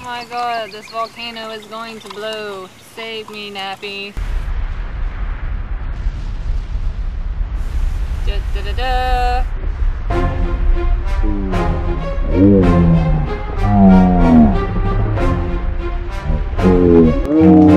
Oh my god, this volcano is going to blow. Save me, Nappy. Da da da da. Oh.